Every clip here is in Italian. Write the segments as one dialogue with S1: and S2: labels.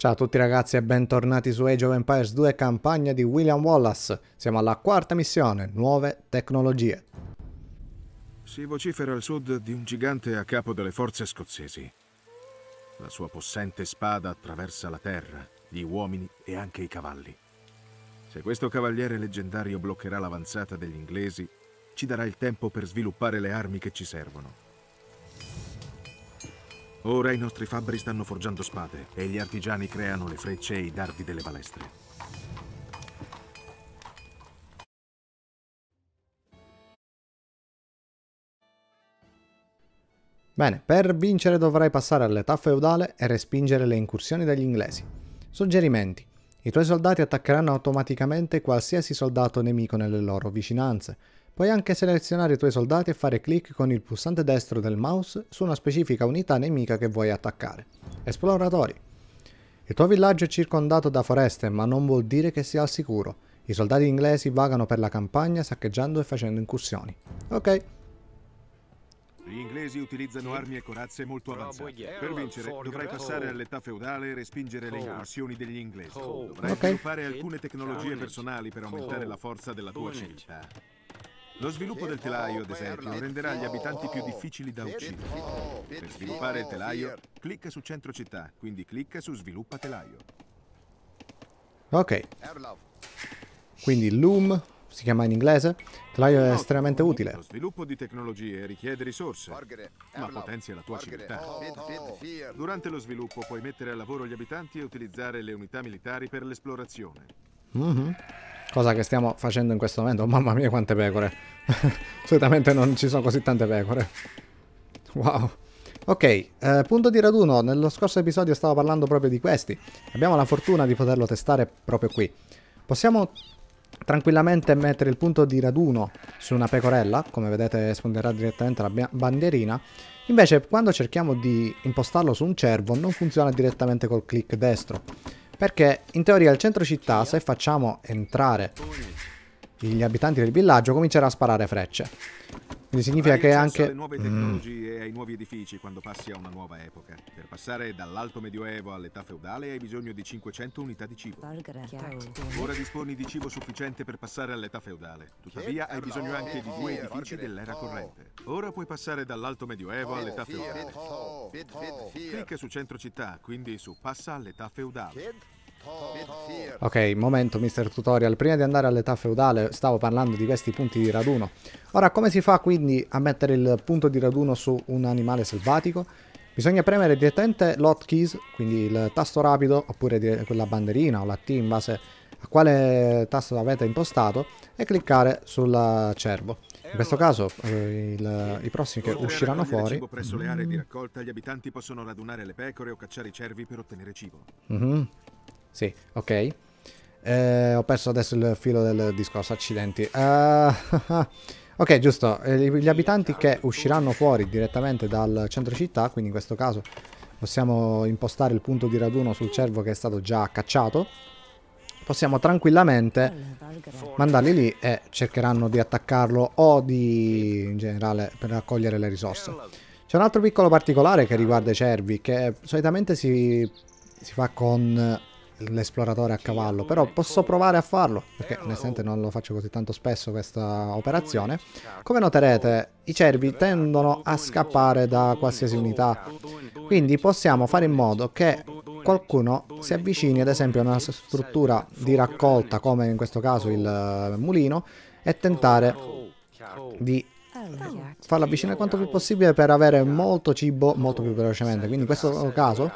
S1: Ciao a tutti ragazzi e bentornati su Age of Empires 2 campagna di William Wallace. Siamo alla quarta missione, nuove tecnologie.
S2: Si vocifera al sud di un gigante a capo delle forze scozzesi. La sua possente spada attraversa la terra, gli uomini e anche i cavalli. Se questo cavaliere leggendario bloccherà l'avanzata degli inglesi, ci darà il tempo per sviluppare le armi che ci servono. Ora i nostri fabbri stanno forgiando spade e gli artigiani creano le frecce e i dardi delle balestre.
S1: Bene, per vincere dovrai passare all'età feudale e respingere le incursioni degli inglesi. Suggerimenti. I tuoi soldati attaccheranno automaticamente qualsiasi soldato nemico nelle loro vicinanze. Puoi anche selezionare i tuoi soldati e fare clic con il pulsante destro del mouse su una specifica unità nemica che vuoi attaccare. Esploratori. Il tuo villaggio è circondato da foreste, ma non vuol dire che sia al sicuro. I soldati inglesi vagano per la campagna saccheggiando e facendo incursioni. Ok.
S2: Gli inglesi utilizzano armi e corazze molto avanzate. Per vincere dovrai passare all'età feudale e respingere le incursioni degli inglesi. Dovrai
S1: Ok.
S2: sviluppare alcune tecnologie personali per aumentare la forza della tua civiltà. Lo sviluppo del telaio, ad esempio, renderà gli abitanti più difficili da uccidere. Per sviluppare il telaio, clicca su centro città, quindi clicca su sviluppa telaio.
S1: Ok. Quindi loom si chiama in inglese. Telaio è estremamente utile.
S2: Lo sviluppo di tecnologie richiede risorse, ma potenzia la tua civiltà. Durante lo sviluppo puoi mettere a lavoro gli abitanti e utilizzare le unità militari per l'esplorazione.
S1: Mhm. Cosa che stiamo facendo in questo momento. Oh, mamma mia quante pecore. Solitamente non ci sono così tante pecore. Wow. Ok, eh, punto di raduno. Nello scorso episodio stavo parlando proprio di questi. Abbiamo la fortuna di poterlo testare proprio qui. Possiamo tranquillamente mettere il punto di raduno su una pecorella. Come vedete esponderà direttamente la bandierina. Invece quando cerchiamo di impostarlo su un cervo non funziona direttamente col clic destro. Perché in teoria il centro città, se facciamo entrare gli abitanti del villaggio, comincerà a sparare frecce. Quindi significa che anche...
S2: alle nuove
S1: Mm,
S2: tecnologie e ai nuovi edifici quando passi a una nuova epoca. Per passare dall'alto medioevo all'età feudale hai bisogno di 500 unità di cibo. Ora disponi di cibo sufficiente per passare all'età feudale. Tuttavia hai bisogno anche di due edifici dell'era corrente. Ora puoi passare dall'alto medioevo all'età feudale. Clicca su centro città, quindi su passa all'età feudale.
S1: Ok, momento Mr. Tutorial. Prima di andare all'età feudale stavo parlando di questi punti di raduno. Ora, come si fa quindi a mettere il punto di raduno su un animale selvatico? Bisogna premere direttamente l'hotkeys, quindi il tasto rapido, oppure quella banderina o la T in base a quale tasto avete impostato, e cliccare sul cervo. In questo caso eh, il- i prossimi che usciranno fuori...
S2: presso le aree di raccolta, gli abitanti possono radunare le pecore o cacciare i cervi per ottenere cibo.
S1: Mhm. Sì, ok. Eh, ho perso adesso il filo del discorso, accidenti. Eh, ok, giusto. Eh, Gli abitanti che usciranno fuori direttamente dal centro città, quindi in questo caso possiamo impostare il punto di raduno sul cervo che è stato già cacciato. Possiamo tranquillamente mandarli lì e cercheranno di attaccarlo o di in generale per raccogliere le risorse. C'è un altro piccolo particolare che riguarda i cervi che solitamente si, si fa con l'esploratore a cavallo, però posso provare a farlo perché onestamente non lo faccio così tanto spesso questa operazione. Come noterete i cervi tendono a scappare da qualsiasi unità, quindi possiamo fare in modo che qualcuno si avvicini ad esempio a una struttura di raccolta come in questo caso il eh, mulino e tentare di farlo avvicinare quanto più possibile per avere molto cibo molto più velocemente. Quindi in questo caso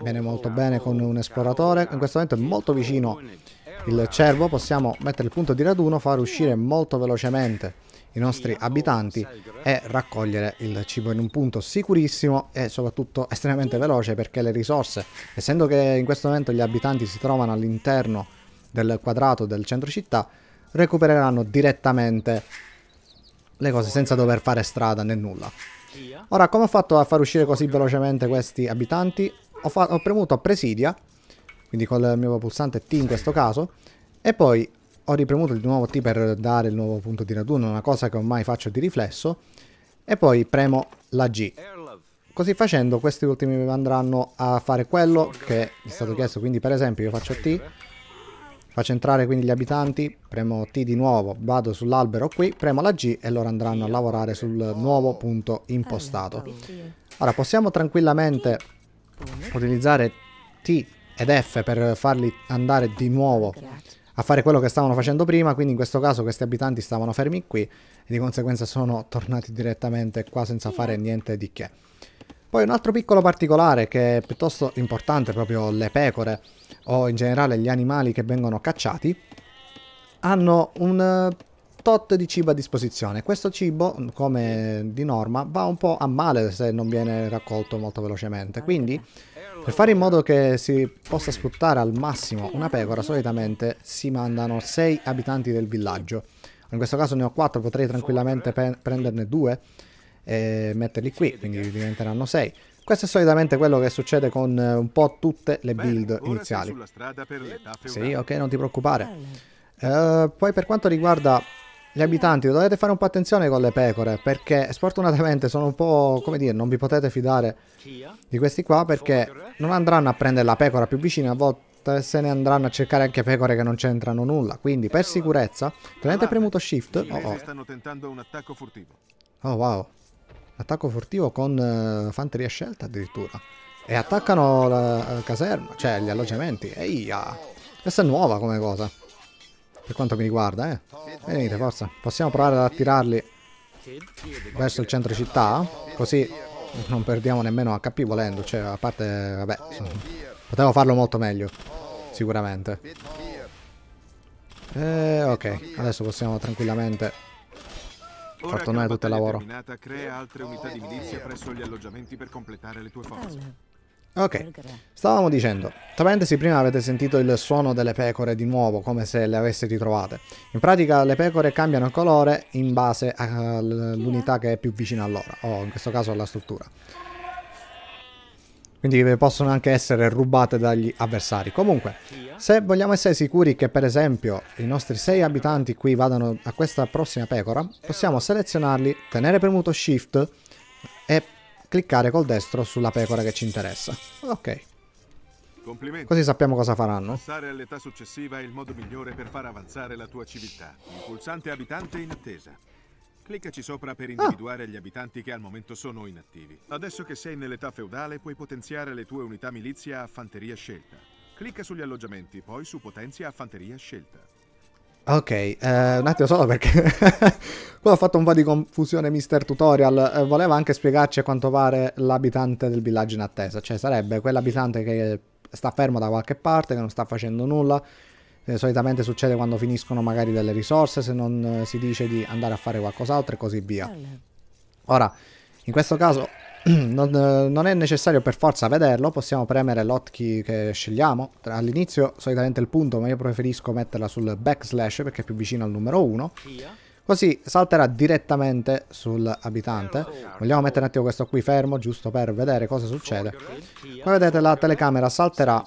S1: viene molto bene con un esploratore. In questo momento è molto vicino il cervo. Possiamo mettere il punto di raduno, far uscire molto velocemente i nostri abitanti e raccogliere il cibo in un punto sicurissimo e soprattutto estremamente veloce perché le risorse, essendo che in questo momento gli abitanti si trovano all'interno del quadrato del centro città, recupereranno direttamente le cose senza dover fare strada né nulla. Ora, come ho fatto a far uscire così velocemente questi abitanti? Ho, ho premuto presidia, quindi con il mio pulsante T in questo caso, e poi ho ripremuto di nuovo T per dare il nuovo punto di raduno, una cosa che ormai faccio di riflesso, e poi premo la G. così facendo questi ultimi andranno a fare quello che è stato chiesto. Quindi per esempio io faccio T, faccio entrare quindi gli abitanti, premo T di nuovo, vado sull'albero qui, premo la G e loro andranno a lavorare sul nuovo punto impostato. Ora possiamo tranquillamente utilizzare T ed F per farli andare di nuovo a fare quello che stavano facendo prima, quindi in questo caso questi abitanti stavano fermi qui e di conseguenza sono tornati direttamente qua senza fare niente di che. Poi un altro piccolo particolare che è piuttosto importante, proprio le pecore o in generale gli animali che vengono cacciati, hanno un eh, tot di cibo a disposizione. Questo cibo, come di norma, va un po' a male se non viene raccolto molto velocemente, quindi per fare in modo che si possa sfruttare al massimo una pecora, solitamente si mandano 6 abitanti del villaggio. In questo caso ne ho 4, potrei tranquillamente prenderne 2 e metterli qui, quindi diventeranno 6. Questo è solitamente quello che succede con eh, un po' tutte le build iniziali. Sì, ok, non ti preoccupare. Uh, poi per quanto riguarda gli abitanti dovete fare un po' attenzione con le pecore perché sfortunatamente sono un po' come dire non vi potete fidare di questi qua perché non andranno a prendere la pecora più vicina a volte se ne andranno a cercare anche pecore che non c'entrano nulla. Quindi per sicurezza tenete premuto shift. Oh, oh. oh wow. Attacco furtivo con uh, fanteria scelta addirittura. E attaccano la, la caserma cioè gli alloggiamenti. Eia! Questa è nuova come cosa per quanto mi riguarda, eh. Venite, forza. Possiamo provare ad attirarli verso il centro città? Così non perdiamo nemmeno HP volendo. Cioè, a parte, vabbè, potevo farlo molto meglio. Sicuramente. Eh, ok. Adesso possiamo tranquillamente far tornare tutto il lavoro. Crea altre unità di milizia presso gli alloggiamenti per completare le tue forze. Ok, stavamo dicendo, tra parentesi prima avete sentito il suono delle pecore di nuovo, come se le aveste ritrovate. In pratica le pecore cambiano colore in base all'unità che è più vicina a loro, o in questo caso alla struttura. Quindi possono anche essere rubate dagli avversari. Comunque, se vogliamo essere sicuri che per esempio i nostri 6 abitanti qui vadano a questa prossima pecora, possiamo selezionarli, tenere premuto Shift e cliccare col destro sulla pecora che ci interessa. Ok. Così sappiamo cosa faranno.
S2: Passare all'età successiva è il modo migliore per far avanzare la tua civiltà. Il pulsante abitante in attesa. Cliccaci sopra per ah. individuare ah. gli abitanti che al momento sono inattivi. Adesso che sei nell'età feudale puoi potenziare le tue unità milizia a fanteria scelta. Clicca sugli alloggiamenti, poi su potenzia a fanteria scelta.
S1: Ok, eh, un attimo solo perché qua ho fatto un po' di confusione Mister Tutorial, eh, voleva anche spiegarci a quanto pare l'abitante del villaggio in attesa, cioè sarebbe quell'abitante che sta fermo da qualche parte, che non sta facendo nulla, eh, solitamente succede quando finiscono magari delle risorse, se non eh, si dice di andare a fare qualcos'altro e così via. Ora, in questo caso non, non, è necessario per forza vederlo, possiamo premere l'hotkey che scegliamo. All'inizio solitamente il punto, ma io preferisco metterla sul backslash perché è più vicino al numero 1. Così salterà direttamente sull'abitante. Vogliamo mettere un attimo questo qui fermo, giusto per vedere cosa succede. Come vedete la telecamera salterà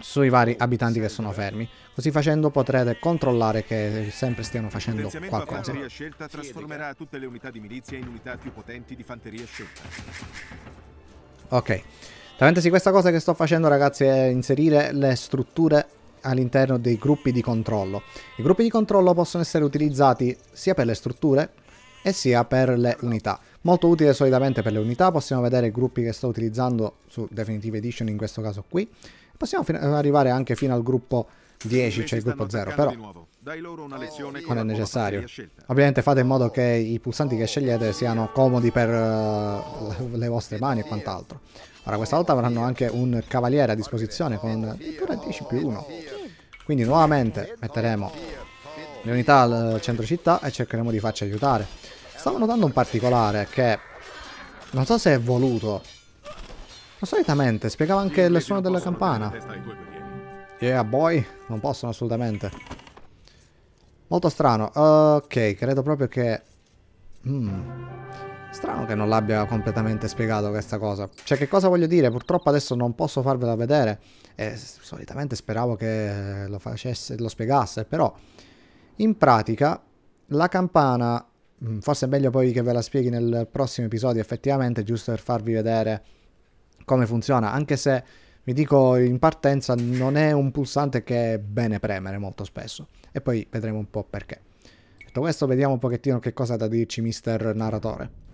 S1: sui vari abitanti che sono fermi. Così facendo potrete controllare che sempre stiano facendo qualcosa. fanteria scelta trasformerà tutte le unità di milizia in unità più potenti di fanteria scelta. Ok. Tra questa cosa che sto facendo ragazzi è inserire le strutture all'interno dei gruppi di controllo. I gruppi di controllo possono essere utilizzati sia per le strutture e sia per le unità. Molto utile solitamente per le unità, possiamo vedere i gruppi che sto utilizzando su Definitive Edition in questo caso qui. Possiamo arrivare anche fino al gruppo 10, cioè il gruppo 0, però non è necessario. Ovviamente fate in modo che i pulsanti che scegliete siano comodi per uh, le vostre mani e quant'altro. Ora questa volta avranno anche un cavaliere a disposizione con addirittura 10 più 1. Quindi nuovamente metteremo le unità al centro città e cercheremo di farci aiutare. Stavo notando un particolare che non so se è voluto. Ma solitamente spiegava anche il suono della campana. Yeah boy, non possono assolutamente. Molto strano. Ok, credo proprio che... Mm. Strano che non l'abbia completamente spiegato questa cosa. Cioè, che cosa voglio dire? Purtroppo adesso non posso farvela vedere. E solitamente speravo che lo facesse, lo spiegasse. Però, in pratica, la campana mm, forse è meglio poi che ve la spieghi nel prossimo episodio effettivamente, giusto per farvi vedere come funziona, anche se vi dico in partenza non è un pulsante che è bene premere molto spesso e poi vedremo un po' perché. Detto questo vediamo un pochettino che cosa ha da dirci mister narratore.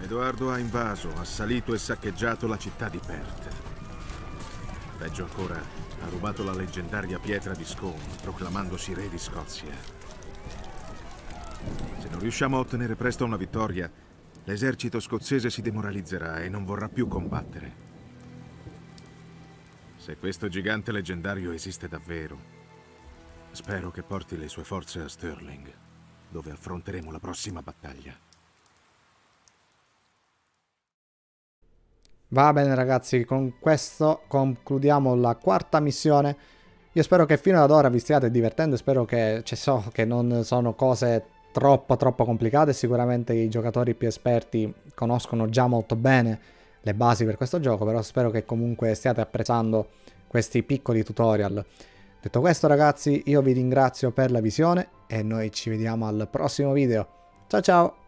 S2: Edoardo ha invaso, assalito e saccheggiato la città di Perth. Peggio ancora, ha rubato la leggendaria pietra di Scone, proclamandosi re di Scozia. Se non riusciamo a ottenere presto una vittoria, l'esercito scozzese si demoralizzerà e non vorrà più combattere. Se questo gigante leggendario esiste davvero, spero che porti le sue forze a Stirling, dove affronteremo la prossima battaglia.
S1: Va bene ragazzi, con questo concludiamo la quarta missione. Io spero che fino ad ora vi stiate divertendo, spero che, cioè, so che non sono cose troppo troppo complicate, sicuramente i giocatori più esperti conoscono già molto bene le basi per questo gioco, però spero che comunque stiate apprezzando questi piccoli tutorial. Detto questo ragazzi, io vi ringrazio per la visione e noi ci vediamo al prossimo video. Ciao ciao!